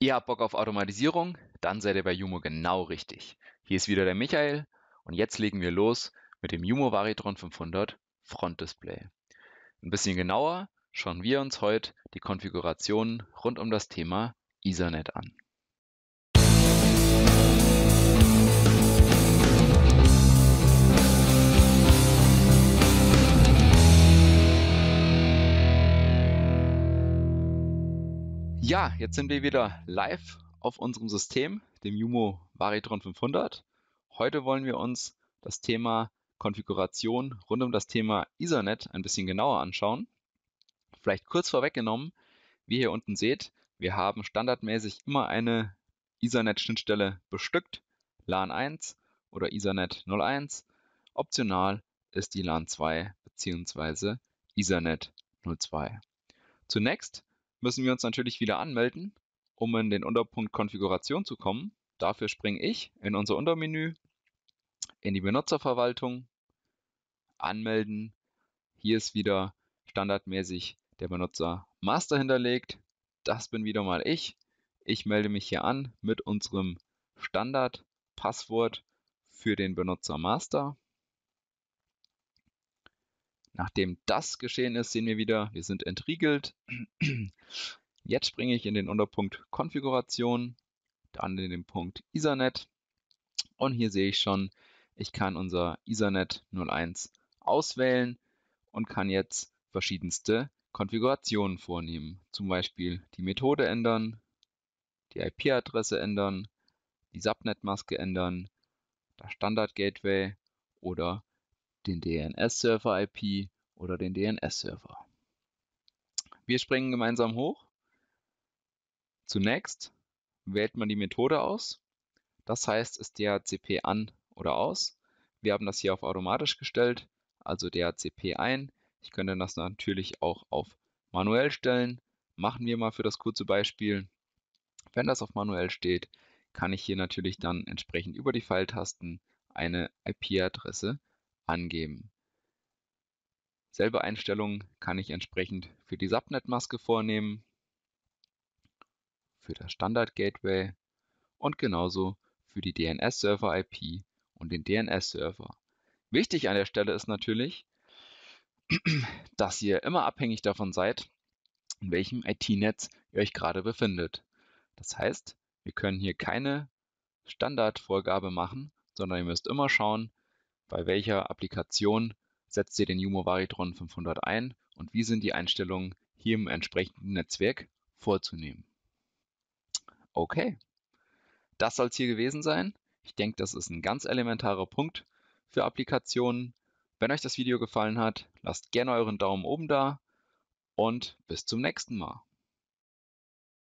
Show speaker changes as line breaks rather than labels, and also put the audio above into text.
Ihr habt Bock auf Automatisierung? Dann seid ihr bei Jumo genau richtig. Hier ist wieder der Michael und jetzt legen wir los mit dem Jumo Varitron 500 Frontdisplay. Ein bisschen genauer schauen wir uns heute die Konfiguration rund um das Thema Ethernet an. Ja, jetzt sind wir wieder live auf unserem System, dem Jumo Varitron 500. Heute wollen wir uns das Thema Konfiguration rund um das Thema Ethernet ein bisschen genauer anschauen. Vielleicht kurz vorweggenommen, wie ihr hier unten seht, wir haben standardmäßig immer eine Ethernet-Schnittstelle bestückt, LAN 1 oder Ethernet 01. Optional ist die LAN 2 bzw. Ethernet 02. Zunächst müssen wir uns natürlich wieder anmelden, um in den Unterpunkt Konfiguration zu kommen. Dafür springe ich in unser Untermenü, in die Benutzerverwaltung, Anmelden. Hier ist wieder standardmäßig der Benutzer Master hinterlegt. Das bin wieder mal ich. Ich melde mich hier an mit unserem Standardpasswort für den Benutzer Master. Nachdem das geschehen ist, sehen wir wieder, wir sind entriegelt. Jetzt springe ich in den Unterpunkt Konfiguration, dann in den Punkt Ethernet und hier sehe ich schon, ich kann unser Ethernet 01 auswählen und kann jetzt verschiedenste Konfigurationen vornehmen. Zum Beispiel die Methode ändern, die IP-Adresse ändern, die Subnet-Maske ändern, das Standard-Gateway oder den DNS-Server-IP oder den DNS-Server. Wir springen gemeinsam hoch. Zunächst wählt man die Methode aus. Das heißt, ist DHCP an oder aus. Wir haben das hier auf automatisch gestellt, also DHCP ein. Ich könnte das natürlich auch auf manuell stellen. Machen wir mal für das kurze Beispiel. Wenn das auf manuell steht, kann ich hier natürlich dann entsprechend über die Pfeiltasten eine IP-Adresse angeben. Selbe Einstellungen kann ich entsprechend für die Subnet-Maske vornehmen, für das Standard-Gateway und genauso für die DNS-Server-IP und den DNS-Server. Wichtig an der Stelle ist natürlich, dass ihr immer abhängig davon seid, in welchem IT-Netz ihr euch gerade befindet. Das heißt, wir können hier keine Standardvorgabe machen, sondern ihr müsst immer schauen, bei welcher Applikation setzt ihr den Jumo Varitron 500 ein und wie sind die Einstellungen hier im entsprechenden Netzwerk vorzunehmen. Okay, das soll es hier gewesen sein. Ich denke, das ist ein ganz elementarer Punkt für Applikationen. Wenn euch das Video gefallen hat, lasst gerne euren Daumen oben da und bis zum nächsten Mal.